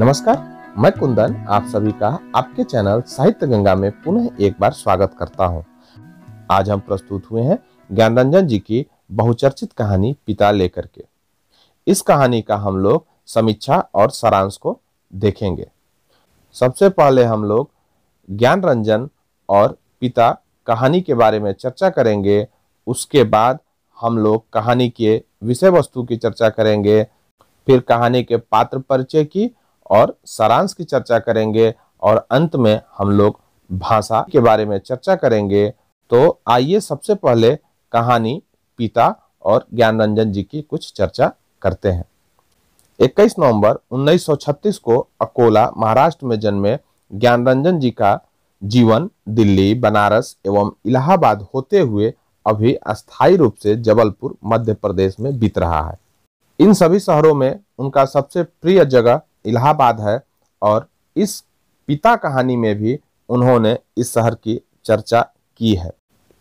नमस्कार, मैं कुंदन, आप सभी का आपके चैनल साहित्य गंगा में पुनः एक बार स्वागत करता हूँ। आज हम प्रस्तुत हुए हैं ज्ञानरंजन जी की बहुचर्चित कहानी पिता लेकर के। इस कहानी का हम लोग समीक्षा और सारांश को देखेंगे। सबसे पहले हम लोग ज्ञान रंजन और पिता कहानी के बारे में चर्चा करेंगे। उसके बाद हम लोग कहानी के विषय वस्तु की चर्चा करेंगे। फिर कहानी के पात्र परिचय की और सारांश की चर्चा करेंगे और अंत में हम लोग भाषा के बारे में चर्चा करेंगे। तो आइए सबसे पहले कहानी, पिता और ज्ञान रंजन जी की कुछ चर्चा करते हैं। 21 नवंबर 1936 को अकोला, महाराष्ट्र में जन्मे ज्ञान रंजन जी का जीवन दिल्ली, बनारस एवं इलाहाबाद होते हुए अभी अस्थायी रूप से जबलपुर, मध्य प्रदेश में बीत रहा है। इन सभी शहरों में उनका सबसे प्रिय जगह इलाहाबाद है और इस पिता कहानी में भी उन्होंने इस शहर की चर्चा की है,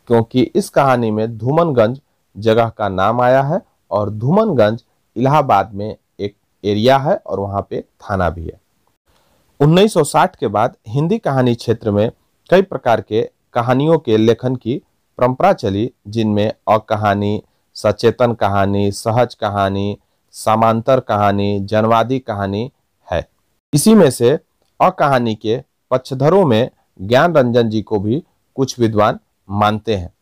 क्योंकि इस कहानी में धूमनगंज जगह का नाम आया है और धूमनगंज इलाहाबाद में एक एरिया है और वहाँ पे थाना भी है। 1960 के बाद हिंदी कहानी क्षेत्र में कई प्रकार के कहानियों के लेखन की परंपरा चली, जिनमें अकहानी, सचेतन कहानी, सहज कहानी, समांतर कहानी, जनवादी कहानी इसी में से अकहानी के पक्षधरों में ज्ञान रंजन जी को भी कुछ विद्वान मानते हैं।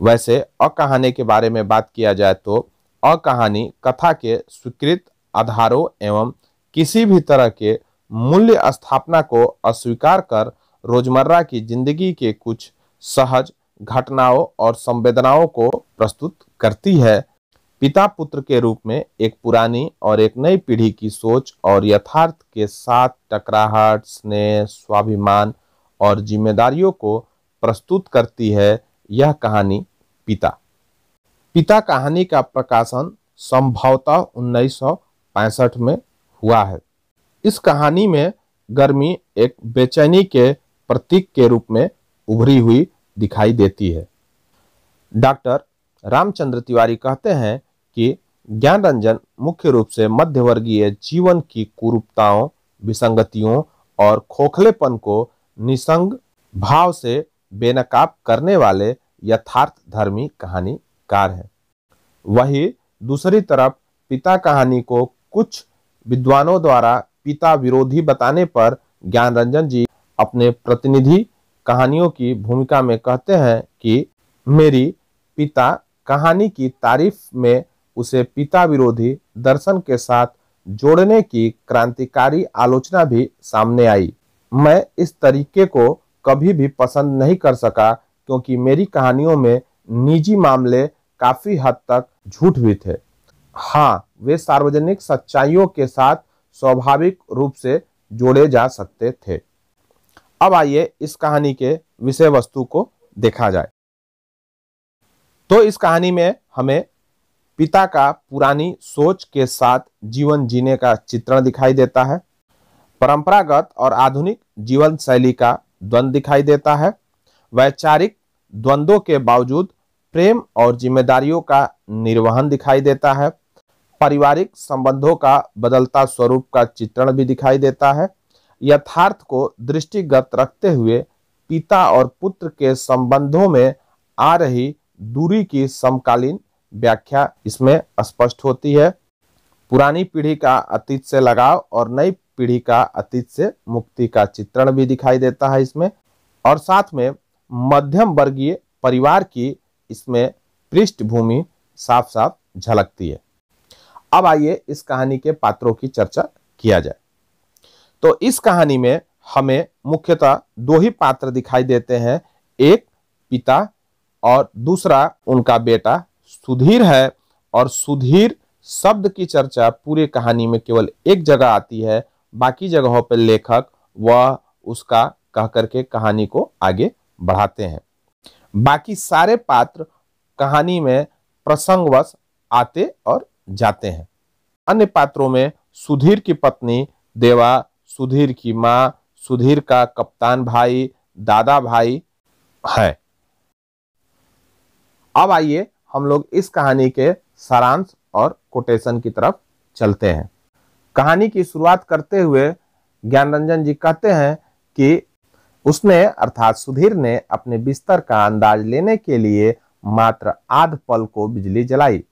वैसे अकहानी के बारे में बात किया जाए तो अकहानी कथा के स्वीकृत आधारों एवं किसी भी तरह के मूल्य स्थापना को अस्वीकार कर रोज़मर्रा की ज़िंदगी के कुछ सहज घटनाओं और संवेदनाओं को प्रस्तुत करती है। पिता पुत्र के रूप में एक पुरानी और एक नई पीढ़ी की सोच और यथार्थ के साथ टकराहट, स्नेह, स्वाभिमान और जिम्मेदारियों को प्रस्तुत करती है यह कहानी पिता। पिता कहानी का प्रकाशन संभवतः उन्नीस सौ पैंसठ में हुआ है। इस कहानी में गर्मी एक बेचैनी के प्रतीक के रूप में उभरी हुई दिखाई देती है। डॉक्टर रामचंद्र तिवारी कहते हैं कि ज्ञान रंजन मुख्य रूप से मध्यवर्गीय जीवन की कुरूपताओं, विसंगतियों और खोखलेपन को निसंग भाव से बेनकाब करने वाले यथार्थ धर्मी कहानीकार है। वही दूसरी तरफ़ पिता कहानी को कुछ विद्वानों द्वारा पिता विरोधी बताने पर ज्ञान रंजन जी अपने प्रतिनिधि कहानियों की भूमिका में कहते हैं कि, मेरी पिता कहानी की तारीफ़ में उसे पिता विरोधी दर्शन के साथ जोड़ने की क्रांतिकारी आलोचना भी सामने आई। मैं इस तरीके को कभी भी पसंद नहीं कर सका, क्योंकि मेरी कहानियों में निजी मामले काफ़ी हद तक झूठ भी थे। हाँ वे सार्वजनिक सच्चाइयों के साथ स्वाभाविक रूप से जोड़े जा सकते थे। अब आइए इस कहानी के विषय वस्तु को देखा जाए। तो इस कहानी में हमें पिता का पुरानी सोच के साथ जीवन जीने का चित्रण दिखाई देता है। परंपरागत और आधुनिक जीवन शैली का द्वंद्व दिखाई देता है। वैचारिक द्वंद्वों के बावजूद प्रेम और जिम्मेदारियों का निर्वहन दिखाई देता है। पारिवारिक संबंधों का बदलता स्वरूप का चित्रण भी दिखाई देता है। यथार्थ को दृष्टिगत रखते हुए पिता और पुत्र के संबंधों में आ रही दूरी की समकालीन व्याख्या इसमें स्पष्ट होती है। पुरानी पीढ़ी का अतीत से लगाव और नई पीढ़ी का अतीत से मुक्ति का चित्रण भी दिखाई देता है इसमें। और साथ में मध्यम वर्गीय परिवार की इसमें पृष्ठभूमि साफ़ साफ़ झलकती है। अब आइए इस कहानी के पात्रों की चर्चा किया जाए। तो इस कहानी में हमें मुख्यतः दो ही पात्र दिखाई देते हैं, एक पिता और दूसरा उनका बेटा सुधीर है और सुधीर शब्द की चर्चा पूरी कहानी में केवल एक जगह आती है, बाकी जगहों पर लेखक वह उसका कह करके कहानी को आगे बढ़ाते हैं। बाकी सारे पात्र कहानी में प्रसंगवश आते और जाते हैं। अन्य पात्रों में सुधीर की पत्नी देवा, सुधीर की माँ, सुधीर का कप्तान भाई, दादा भाई है। अब आइए हम लोग इस कहानी के सारांश और कोटेशन की तरफ़ चलते हैं। कहानी की शुरुआत करते हुए ज्ञान रंजन जी कहते हैं कि उसने, अर्थात सुधीर ने, अपने बिस्तर का अंदाज लेने के लिए मात्र आध पल को बिजली जलाई।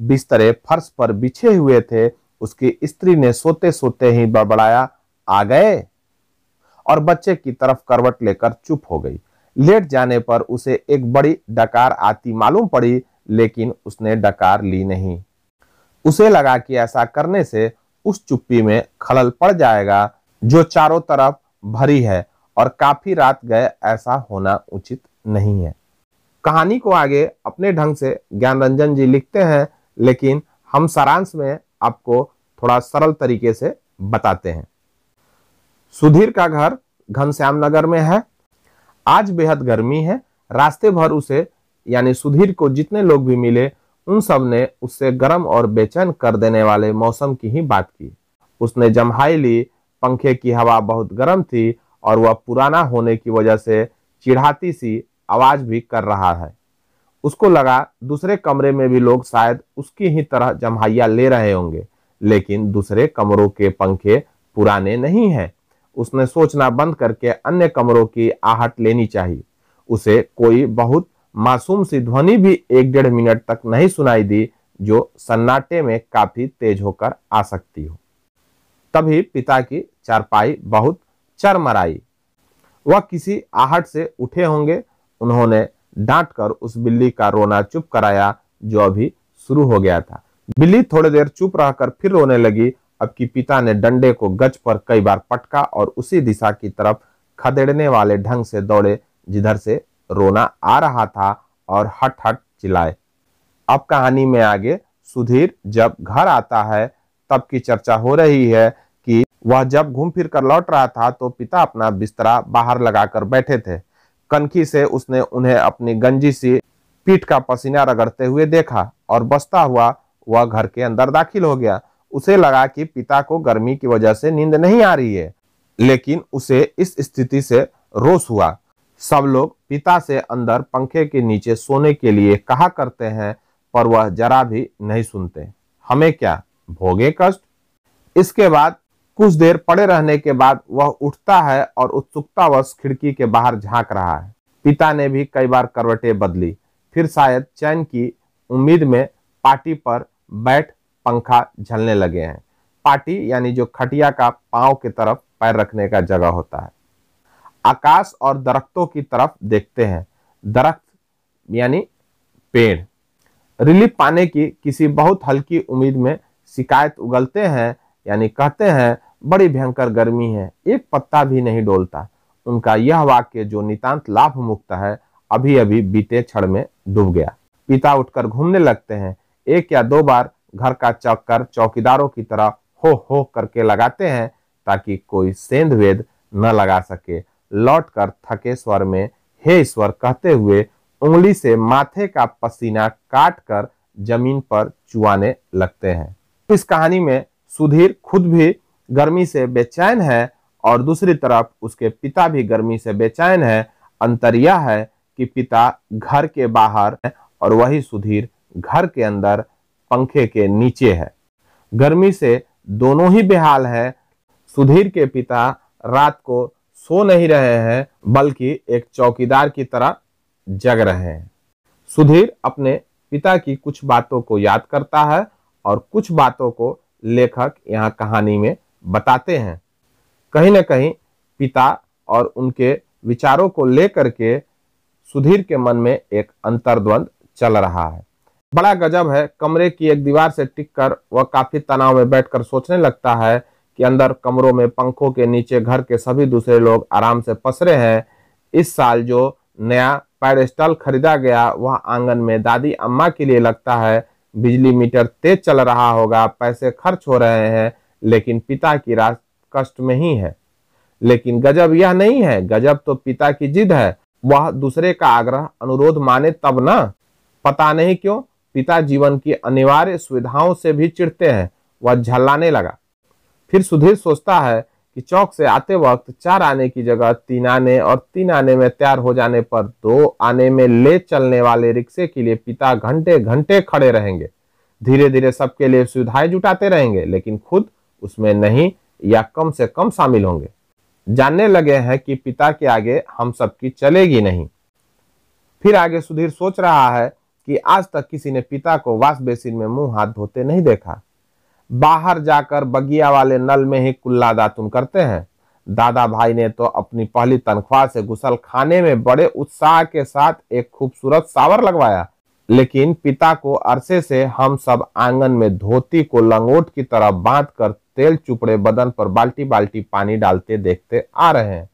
बिस्तरे फर्श पर बिछे हुए थे, उसकी स्त्री ने सोते सोते ही बड़बड़ाया, आ गए? और बच्चे की तरफ़ करवट लेकर चुप हो गई। लेट जाने पर उसे एक बड़ी डकार आती मालूम पड़ी लेकिन उसने डकार ली नहीं। उसे लगा कि ऐसा करने से उस चुप्पी में खलल पड़ जाएगा, जो चारों तरफ़ भरी है और काफ़ी रात गए ऐसा होना उचित नहीं है। कहानी को आगे अपने ढंग से ज्ञान रंजन जी लिखते हैं, लेकिन हम सारांश में आपको थोड़ा सरल तरीके से बताते हैं। सुधीर का घर घनश्याम नगर में है। आज बेहद गर्मी है। रास्ते भर उसे यानी सुधीर को जितने लोग भी मिले, उन सबने उससे गर्म और बेचैन कर देने वाले मौसम की ही बात की। उसने जमहाई ली, पंखे की हवा बहुत गर्म थी और वह पुराना होने की वजह से चिढ़ाती सी आवाज़ भी कर रहा है। उसको लगा दूसरे कमरे में भी लोग शायद उसकी ही तरह जमहाइया ले रहे होंगे, लेकिन दूसरे कमरों के पंखे पुराने नहीं हैं। उसने सोचना बंद करके अन्य कमरों की आहट लेनी चाहिए। उसे कोई बहुत मासूम सी ध्वनि भी एक डेढ़ मिनट तक नहीं सुनाई दी, जो सन्नाटे में काफ़ी तेज होकर आ सकती हो। तभी पिता की चारपाई बहुत चरमराई। वह किसी आहट से उठे होंगे, उन्होंने डांट कर उस बिल्ली का रोना चुप कराया, जो अभी शुरू हो गया था। बिल्ली थोड़ी देर चुप रहकर फिर रोने लगी, अब की पिता ने डंडे को गज पर कई बार पटका और उसी दिशा की तरफ़ खदेड़ने वाले ढंग से दौड़े, जिधर से रोना आ रहा था और हट हट चिल्लाए। अब कहानी में आगे सुधीर जब घर आता है, तब की चर्चा हो रही है कि वह जब घूम फिर कर लौट रहा था तो पिता अपना बिस्तरा बाहर लगाकर बैठे थे। कनखी से उसने उन्हें अपनी गंजी से पीठ का पसीना रगड़ते हुए देखा और बसता हुआ वह घर के अंदर दाखिल हो गया। उसे लगा कि पिता को गर्मी की वजह से नींद नहीं आ रही है, लेकिन उसे इस स्थिति से रोष हुआ। सब लोग पिता से अंदर पंखे के नीचे सोने के लिए कहा करते हैं, पर वह जरा भी नहीं सुनते। हमें क्या भोगे कष्ट? इसके बाद कुछ देर पड़े रहने के बाद वह उठता है और उत्सुकतावश खिड़की के बाहर झाँक रहा है। पिता ने भी कई बार करवटें बदली। फिर शायद चैन की उम्मीद में पार्टी पर बैठ पंखा झलने लगे हैं। पार्टी यानी जो खटिया का पाँव की तरफ़ पैर रखने का जगह होता है। आकाश और दरख्तों की तरफ़ देखते हैं। दरख्त, यानी पेड़। रिलीफ पाने की किसी बहुत हल्की उम्मीद में शिकायत उगलते हैं, यानी कहते हैं, बड़ी भयंकर गर्मी है, एक पत्ता भी नहीं डोलता। उनका यह वाक्य जो नितांत लाभ मुक्त है अभी अभी बीते क्षण में डूब गया। पिता उठकर घूमने लगते हैं। एक या दो बार घर का चक्कर चौकीदारों की तरह हो हो करके लगाते हैं, ताकि कोई सेंध वेद न लगा सके। लौटकर थके स्वर में, हे ईश्वर, कहते हुए उंगली से माथे का पसीना काट कर ज़मीन पर चुआने लगते हैं। इस कहानी में सुधीर खुद भी गर्मी से बेचैन है और दूसरी तरफ़ उसके पिता भी गर्मी से बेचैन है। अंतर यह है कि पिता घर के बाहर है और वही सुधीर घर के अंदर पंखे के नीचे है। गर्मी से दोनों ही बेहाल है। सुधीर के पिता रात को सो नहीं रहे हैं, बल्कि एक चौकीदार की तरह जग रहे हैं। सुधीर अपने पिता की कुछ बातों को याद करता है और कुछ बातों को लेखक यहाँ कहानी में बताते हैं। कहीं ना कहीं पिता और उनके विचारों को लेकर के सुधीर के मन में एक अंतर्द्वंद चल रहा है। बड़ा गजब है, कमरे की एक दीवार से टिक कर वह काफ़ी तनाव में बैठकर सोचने लगता है कि अंदर कमरों में पंखों के नीचे, घर के सभी दूसरे लोग आराम से पसरे हैं। इस साल जो नया पैडस्टल खरीदा गया, वह आँगन में दादी अम्मा के लिए लगता है। बिजली मीटर तेज चल रहा होगा, पैसे खर्च हो रहे हैं, लेकिन पिता की रात कष्ट में ही है। लेकिन गजब यह नहीं है, गजब तो पिता की जिद है। वह दूसरे का आग्रह, अनुरोध माने तब ना। पता नहीं क्यों, पिता जीवन की अनिवार्य सुविधाओं से भी चिढ़ते हैं। वह झल्लाने लगा। फिर सुधीर सोचता है कि चौक से आते वक्त चार आने की जगह तीन आने और तीन आने में तैयार हो जाने पर दो आने में ले चलने वाले रिक्शे के लिए पिता घंटे घंटे खड़े रहेंगे। धीरे धीरे सबके लिए सुविधाएँ जुटाते रहेंगे, लेकिन खुद उसमें नहीं या कम से कम शामिल होंगे। जानने लगे हैं कि पिता के आगे हम सबकी चलेगी नहीं। फिर आगे सुधीर सोच रहा है कि आज तक किसी ने पिता को वाश बेसिन में मुँह हाथ धोते नहीं देखा। बाहर जाकर बगिया वाले नल में ही कुल्ला दातुन करते हैं। दादा भाई ने तो अपनी पहली तनख्वाह से गुसल खाने में बड़े उत्साह के साथ एक खूबसूरत सावर लगवाया, लेकिन पिता को अरसे से हम सब आँगन में धोती को लंगोट की तरह बाँध कर तेल चुपड़े बदन पर बाल्टी बाल्टी पानी डालते देखते आ रहे हैं।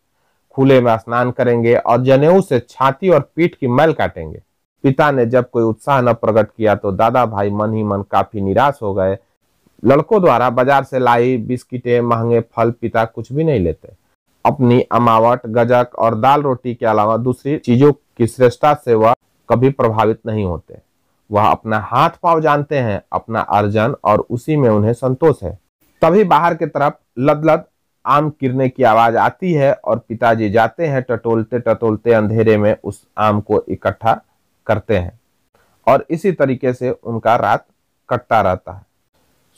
खुले में स्नान करेंगे और जनेऊ से छाती और पीठ की मैल काटेंगे। पिता ने जब कोई उत्साह न प्रकट किया तो दादा भाई मन ही मन काफ़ी निराश हो गए लड़कों द्वारा बाज़ार से लाई बिस्किटें, महँगे फल, पिता कुछ भी नहीं लेते। अपनी अमावट, गजक और दाल रोटी के अलावा दूसरी चीज़ों की श्रेष्ठता से वह कभी प्रभावित नहीं होते। वह अपना हाथ पाव जानते हैं, अपना अर्जन और उसी में उन्हें संतोष है। तभी बाहर की तरफ़ लद लद आम गिरने की आवाज़ आती है और पिताजी जाते हैं टटोलते टटोलते अंधेरे में उस आम को इकट्ठा करते हैं और इसी तरीके से उनका रात कटता रहता है।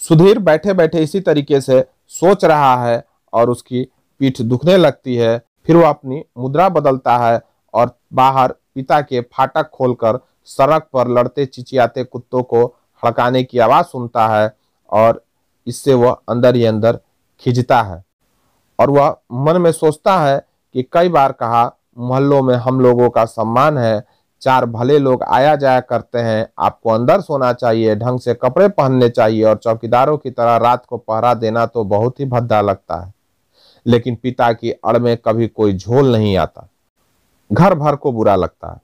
सुधीर बैठे बैठे इसी तरीके से सोच रहा है और उसकी पीठ दुखने लगती है। फिर वो अपनी मुद्रा बदलता है और बाहर पिता के फाटक खोलकर सड़क पर लड़ते चिचियाते कुत्तों को हड़काने की आवाज़ सुनता है और इससे वह अंदर ही अंदर खिंचता है और वह मन में सोचता है कि कई बार कहा, मोहल्लों में हम लोगों का सम्मान है चार भले लोग आया जाया करते हैं, आपको अंदर सोना चाहिए, ढंग से कपड़े पहनने चाहिए और चौकीदारों की तरह रात को पहरा देना तो बहुत ही भद्दा लगता है। लेकिन पिता की अड़ में कभी कोई झोल नहीं आता। घर भर को बुरा लगता है।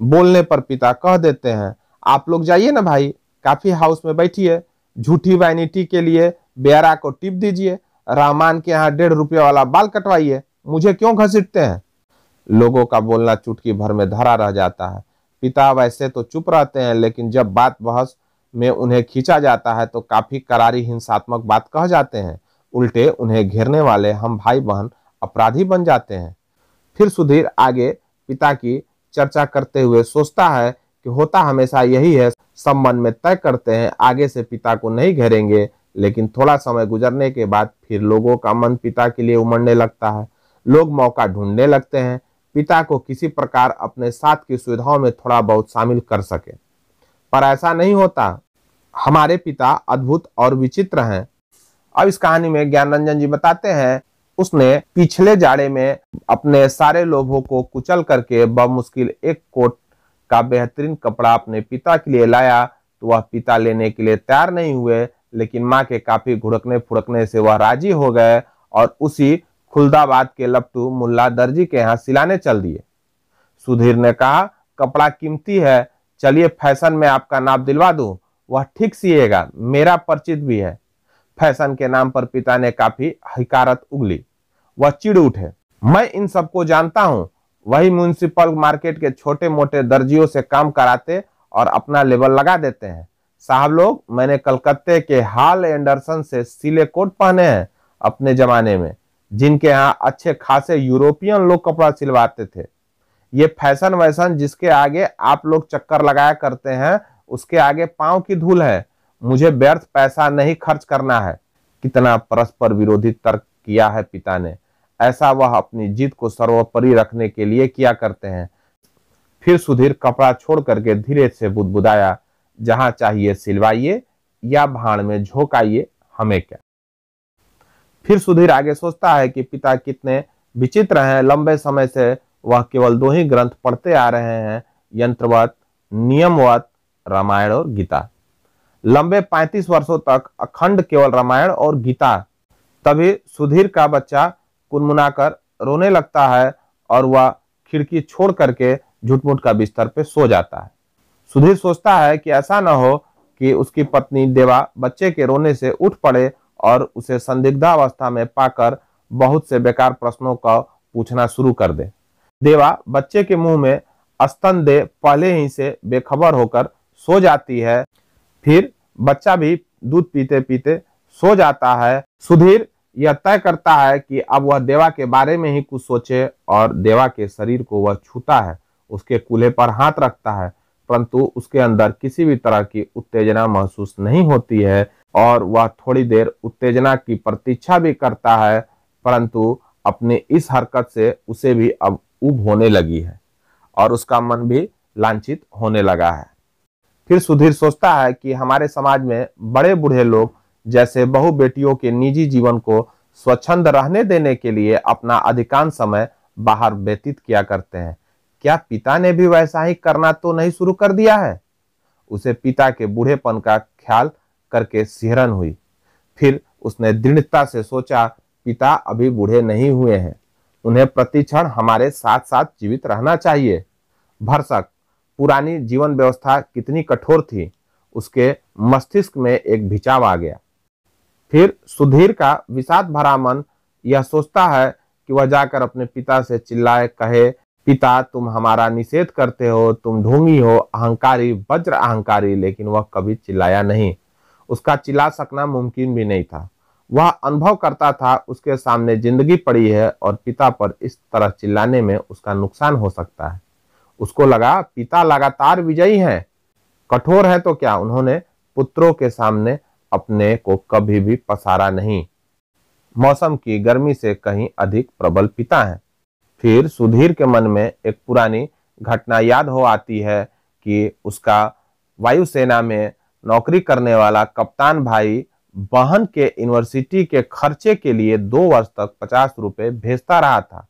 बोलने पर पिता कह देते हैं, आप लोग जाइए ना भाई, काफ़ी हाउस में बैठिए झूठी वैनिटी के लिए बेरा को टिप दीजिए रहमान के यहाँ डेढ़ रुपये वाला बाल कटवाइए, मुझे क्यों घसीटते हैं? लोगों का बोलना चुटकी भर में धरा रह जाता है। पिता वैसे तो चुप रहते हैं, लेकिन जब बात बहस में उन्हें खींचा जाता है तो काफ़ी करारी, हिंसात्मक बात कह जाते हैं। उल्टे उन्हें घेरने वाले हम भाई बहन अपराधी बन जाते हैं। फिर सुधीर आगे पिता की चर्चा करते हुए सोचता है कि होता हमेशा यही है, सब मन में तय करते हैं, आगे से पिता को नहीं घेरेंगे, लेकिन थोड़ा समय गुजरने के बाद फिर लोगों का मन पिता के लिए उमड़ने लगता है। लोग मौका ढूँढने लगते हैं पिता को किसी प्रकार अपने साथ की सुविधाओं में थोड़ा बहुत शामिल कर सके। पर ऐसा नहीं होता। हमारे पिता अद्भुत और विचित्र हैं। अब इस कहानी में ज्ञान रंजन जी बताते हैं, उसने पिछले जाड़े में अपने सारे लोभों को कुचल करके बमुश्किल एक कोट का बेहतरीन कपड़ा अपने पिता के लिए लाया तो वह पिता लेने के लिए तैयार नहीं हुए, लेकिन माँ के काफ़ी घुड़कने फुड़कने से वह राज़ी हो गए और उसी खुलदाबाद के लपटू मुल्ला दर्जी के यहाँ सिलाने चल दिए। सुधीर ने कहा, कपड़ा कीमती है, चलिए फ़ैशन में आपका नाप दिलवा दूँ। वह ठीक सिएगा, मेरा परिचित भी है। फ़ैशन के नाम पर पिता ने काफ़ी हिकारत उगली। वह चिड़ उठे, मैं इन सबको जानता हूँ। वही म्यूनिसिपल मार्केट के छोटे मोटे दर्जियों से काम कराते और अपना लेवल लगा देते हैं। साहब लोग, मैंने कलकत्ते के हाल एंडरसन से सिले कोट पहने हैं अपने जमाने में। जिनके यहाँ अच्छे खासे यूरोपियन लोग कपड़ा सिलवाते थे। ये फ़ैशन वैशन जिसके आगे आप लोग चक्कर लगाया करते हैं, उसके आगे पाँव की धूल है। मुझे व्यर्थ पैसा नहीं खर्च करना है। कितना परस्पर विरोधी तर्क किया है पिता ने। ऐसा वह अपनी जीत को सर्वोपरि रखने के लिए किया करते हैं। फिर सुधीर कपड़ा छोड़ करके धीरे से बुदबुदाया, जहाँ चाहिए सिलवाइए या भाड़ में झोंकाइए, हमें क्या? फिर सुधीर आगे सोचता है कि पिता कितने विचित्र हैं। लंबे समय से वह केवल दो ही ग्रंथ पढ़ते आ रहे हैं यंत्रवत नियमवत रामायण और गीता। लंबे 35 वर्षों तक अखंड केवल रामायण और गीता। तभी सुधीर का बच्चा कुनमुनाकर रोने लगता है और वह खिड़की छोड़ करके झुटमुट का बिस्तर पे सो जाता है। सुधीर सोचता है कि ऐसा न हो कि उसकी पत्नी देवा बच्चे के रोने से उठ पड़े और उसे संदिग्धावस्था में पाकर बहुत से बेकार प्रश्नों का पूछना शुरू कर दे। देवा, बच्चे के मुँह में स्तन दे पहले ही से बेखबर होकर सो जाती है। फिर बच्चा भी दूध पीते पीते सो जाता है। सुधीर यह तय करता है कि अब वह देवा के बारे में ही कुछ सोचे और देवा के शरीर को वह छूता है, उसके कूल्हे पर हाथ रखता है, परंतु उसके अंदर किसी भी तरह की उत्तेजना महसूस नहीं होती है। और वह थोड़ी देर उत्तेजना की प्रतीक्षा भी करता है, परंतु अपनी इस हरकत से उसे भी अब उब होने लगी है और उसका मन भी लांछित होने लगा है। फिर सुधीर सोचता है कि हमारे समाज में बड़े बूढ़े लोग जैसे बहु बेटियों के निजी जीवन को स्वच्छंद रहने देने के लिए अपना अधिकांश समय बाहर व्यतीत किया करते हैं। क्या पिता ने भी वैसा ही करना तो नहीं शुरू कर दिया है? उसे पिता के बूढ़ेपन का ख्याल करके सिहरन हुई। फिर उसने दृढ़ता से सोचा, पिता अभी बूढ़े नहीं हुए हैं। उन्हें प्रतिक्षण हमारे साथ साथ जीवित रहना चाहिए। भरसक, पुरानी जीवन व्यवस्था कितनी कठोर थी। उसके मस्तिष्क में एक भिचाव आ गया। फिर सुधीर का विषाद भरा मन यह सोचता है कि वह जाकर अपने पिता से चिल्लाए, कहे, पिता, तुम हमारा निषेध करते हो, तुम ढोंगी हो, अहंकारी, वज्र अहंकारी, लेकिन वह कभी चिल्लाया नहीं। उसका चिल्ला सकना मुमकिन भी नहीं था। वह अनुभव करता था, उसके सामने ज़िंदगी पड़ी है और पिता पर इस तरह चिल्लाने में उसका नुकसान हो सकता है। उसको लगा, पिता लगातार विजयी हैं। कठोर है तो क्या? उन्होंने पुत्रों के सामने अपने को कभी भी पसारा नहीं। मौसम की गर्मी से कहीं अधिक प्रबल पिता है। फिर सुधीर के मन में एक पुरानी घटना याद हो आती है कि उसका वायुसेना में नौकरी करने वाला कप्तान भाई बहन के यूनिवर्सिटी के खर्चे के लिए दो वर्ष तक पचास रुपये भेजता रहा था।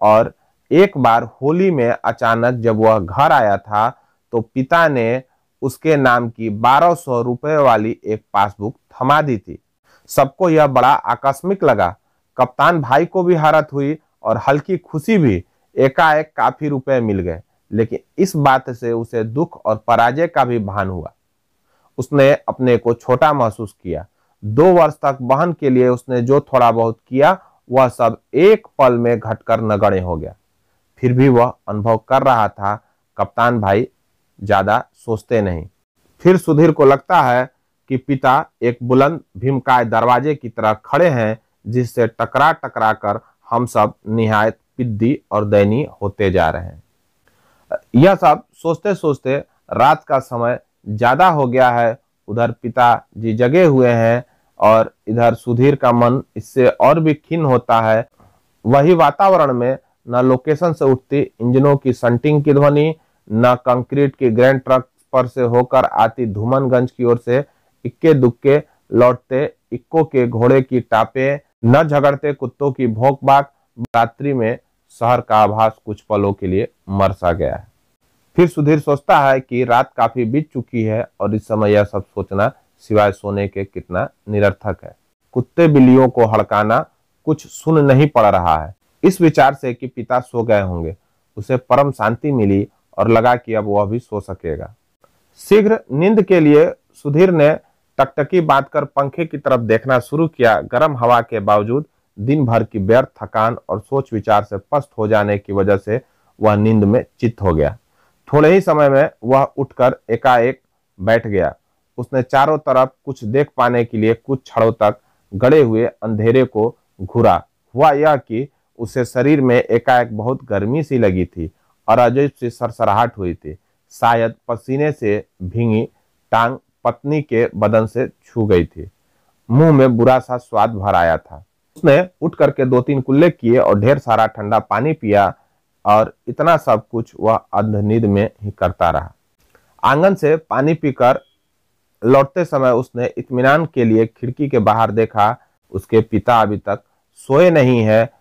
और एक बार होली में अचानक जब वह घर आया था तो पिता ने उसके नाम की बारह सौ रुपये वाली एक पासबुक थमा दी थी। सबको यह बड़ा आकस्मिक लगा। कप्तान भाई को भी हारत हुई और हल्की खुशी भी। एकाएक काफ़ी रुपए मिल गए, लेकिन इस बात से उसे दुख और पराजय का भी भान हुआ। उसने अपने को छोटा महसूस किया। दो वर्ष तक बहन के लिए उसने जो थोड़ा बहुत किया, वह सब एक पल में घटकर नगण्य हो गया। फिर भी वह अनुभव कर रहा था, कप्तान भाई ज़्यादा सोचते नहीं। फिर सुधीर को लगता है कि पिता एक बुलंद भीमकाय दरवाजे की तरह खड़े हैं, जिससे टकरा टकरा कर हम सब निहायत पिद्दी और दयनीय होते जा रहे हैं। यह सब सोचते सोचते रात का समय ज़्यादा हो गया है, उधर पिता जी जगे हुए हैं और इधर सुधीर का मन इससे और भी खिन होता है। वही वातावरण में न लोकेशन से उठती इंजनों की संटिंग की ध्वनि, न कंक्रीट के ग्रैंड ट्रक पर से होकर आती धूमनगंज की ओर से इक्के दुक्के लौटते इक्को के घोड़े की टापे, न झगड़ते कुत्तों की भोंक बाक रात्रि में शहर का आभास कुछ पलों के लिए मरसा गया है। फिर सुधीर सोचता है कि रात काफ़ी बीत चुकी है और इस समय यह सब सोचना सिवाय सोने के कितना निरर्थक है। कुत्ते बिल्लियों को हड़काना कुछ सुन नहीं पड़ रहा है। इस विचार से कि पिता सो गए होंगे, उसे परम शांति मिली और लगा कि अब वह भी सो सकेगा। शीघ्र नींद के लिए सुधीर ने टकटकी बांधकर पंखे की तरफ़ देखना शुरू किया। गर्म हवा के बावजूद दिन भर की व्यर्थ थकान और सोच विचार से पस्त हो जाने की वजह से वह नींद में चित्त हो गया। थोड़े ही समय में वह उठकर एकाएक बैठ गया। उसने चारों तरफ़ कुछ देख पाने के लिए कुछ क्षणों तक गड़े हुए अंधेरे को घुरा। हुआ यह कि उसे शरीर में एकाएक बहुत गर्मी सी लगी थी और अजीब सी सरसराहट हुई थी। शायद पसीने से भींगी टांग पत्नी के बदन से छू गई थी। मुँह में बुरा सा स्वाद भर आया था। उसने उठ करके दो तीन कुल्ले किए और ढेर सारा ठंडा पानी पिया और इतना सब कुछ वह अंधनिद में ही करता रहा। आँगन से पानी पीकर लौटते समय उसने इत्मीनान के लिए खिड़की के बाहर देखा, उसके पिता अभी तक सोए नहीं है।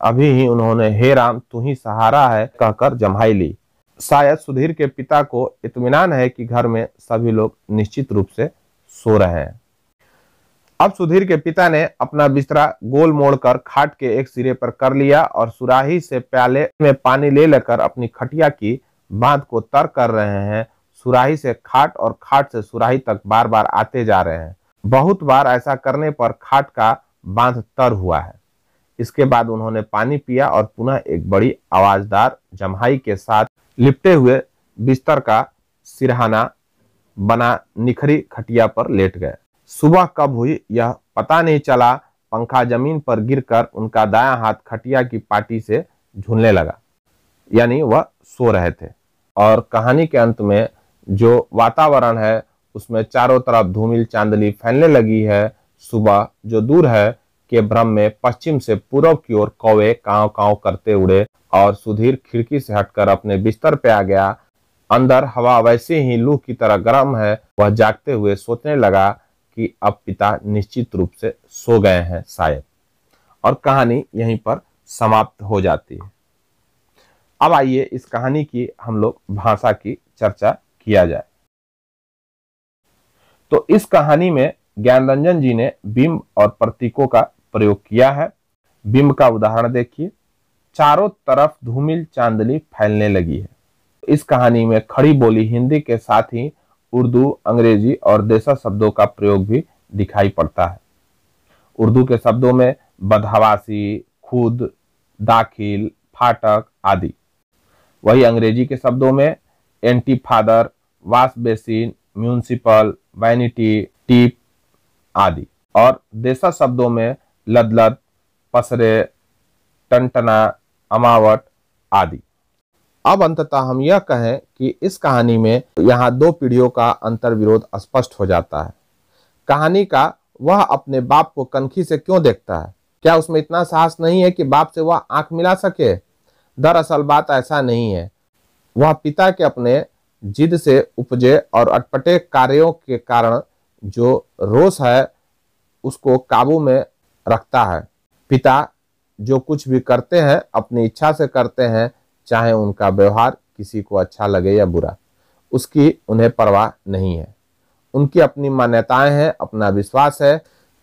अभी ही उन्होंने, हे राम, तू ही सहारा है, कहकर जमाई ली। शायद सुधीर के पिता को इत्मीनान है कि घर में सभी लोग निश्चित रूप से सो रहे हैं। अब सुधीर के पिता ने अपना बिस्तरा गोल मोड़कर खाट के एक सिरे पर कर लिया और सुराही से प्याले में पानी ले लेकर अपनी खटिया की बाँध को तर कर रहे हैं। सुराही से खाट और खाट से सुराही तक बार बार आते जा रहे हैं। बहुत बार ऐसा करने पर खाट का बाँध तर हुआ है। इसके बाद उन्होंने पानी पिया और पुनः एक बड़ी आवाजदार जमहाई के साथ लिपटे हुए बिस्तर का सिरहाना बना निखरी खटिया पर लेट गए। सुबह कब हुई यह पता नहीं चला। पंखा ज़मीन पर गिरकर उनका दाया हाथ खटिया की पाटी से झूलने लगा, यानी वह सो रहे थे। और कहानी के अंत में जो वातावरण है, उसमें चारों तरफ़ धूमिल चांदली फैलने लगी है। सुबह जो दूर है, के भ्रम में पश्चिम से पूर्व की ओर कौवे काव काव करते उड़े और सुधीर खिड़की से हटकर अपने बिस्तर पे आ गया। अंदर हवा वैसे ही लू की तरह गर्म है, वह जागते हुए सोचने लगा कि अब पिता निश्चित रूप से सो गए हैं शायद। और कहानी यहीं पर समाप्त हो जाती है। अब आइए इस कहानी की हम लोग भाषा की चर्चा किया जाए। तो इस कहानी में ज्ञान रंजन जी ने बिंब और प्रतीकों का प्रयोग किया है। बिंब का उदाहरण देखिए। चारों तरफ़ धूमिल चांदली फैलने लगी है। इस कहानी में खड़ी बोली हिंदी के साथ ही उर्दू, अंग्रेज़ी और देसा शब्दों का प्रयोग भी दिखाई पड़ता है। उर्दू के शब्दों में बदहवासी, खुद, दाखिल, फाटक आदि। वही अंग्रेज़ी के शब्दों में anti father wash basin municipal, vanity, टीप आदि। और देशा शब्दों में लदलद, पसरे, टनटना, अमावट आदि। अब अंततः हम यह कहें कि इस कहानी में यहाँ दो पीढ़ियों का अंतर विरोध स्पष्ट हो जाता है। कहानी का वह अपने बाप को कनखी से क्यों देखता है? क्या उसमें इतना साहस नहीं है कि बाप से वह आँख मिला सके? दरअसल बात ऐसा नहीं है। वह पिता के अपने जिद से उपजे और अटपटे कार्यों के कारण जो रोष है, उसको काबू में रखता है। पिता जो कुछ भी करते हैं, अपनी इच्छा से करते हैं चाहे उनका व्यवहार किसी को अच्छा लगे या बुरा, उसकी उन्हें परवाह नहीं है। उनकी अपनी मान्यताएँ हैं, अपना विश्वास है।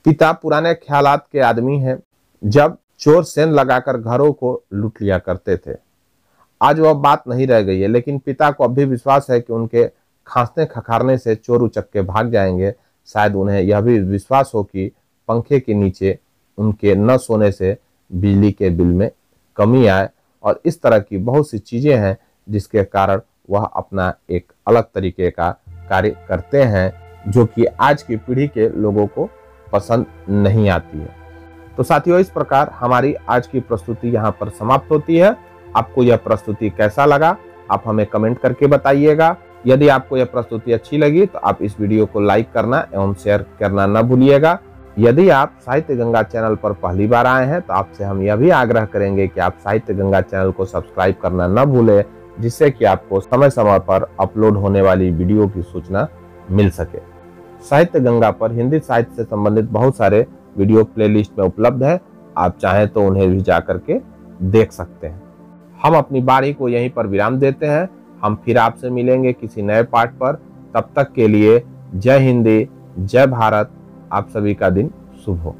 पिता पुराने ख्यालात के आदमी हैं। जब चोर सेन लगाकर घरों को लूट लिया करते थे। आज वह बात नहीं रह गई है, लेकिन पिता को अब भी विश्वास है कि उनके खांसने खखारने से चोर उचक के भाग जाएँगे। शायद उन्हें यह भी विश्वास हो कि पंखे के नीचे उनके न सोने से बिजली के बिल में कमी आए। और इस तरह की बहुत सी चीज़ें हैं जिसके कारण वह अपना एक अलग तरीके का कार्य करते हैं, जो कि आज की पीढ़ी के लोगों को पसंद नहीं आती है। तो साथियों, इस प्रकार हमारी आज की प्रस्तुति यहाँ पर समाप्त होती है। आपको यह प्रस्तुति कैसा लगा, आप हमें कमेंट करके बताइएगा। यदि आपको यह प्रस्तुति अच्छी लगी तो आप इस वीडियो को लाइक करना एवं शेयर करना न भूलिएगा। यदि आप साहित्य गंगा चैनल पर पहली बार आए हैं तो आपसे हम यह भी आग्रह करेंगे कि आप साहित्य गंगा चैनल को सब्सक्राइब करना न भूलें, जिससे कि आपको समय समय पर अपलोड होने वाली वीडियो की सूचना मिल सके। साहित्य गंगा पर हिंदी साहित्य से संबंधित बहुत सारे वीडियो प्लेलिस्ट में उपलब्ध है, आप चाहें तो उन्हें भी जा करके देख सकते हैं। हम अपनी बारी को यहीं पर विराम देते हैं। हम फिर आपसे मिलेंगे किसी नए पाठ पर। तब तक के लिए जय हिंदी, जय भारत। आप सभी का दिन शुभ हो।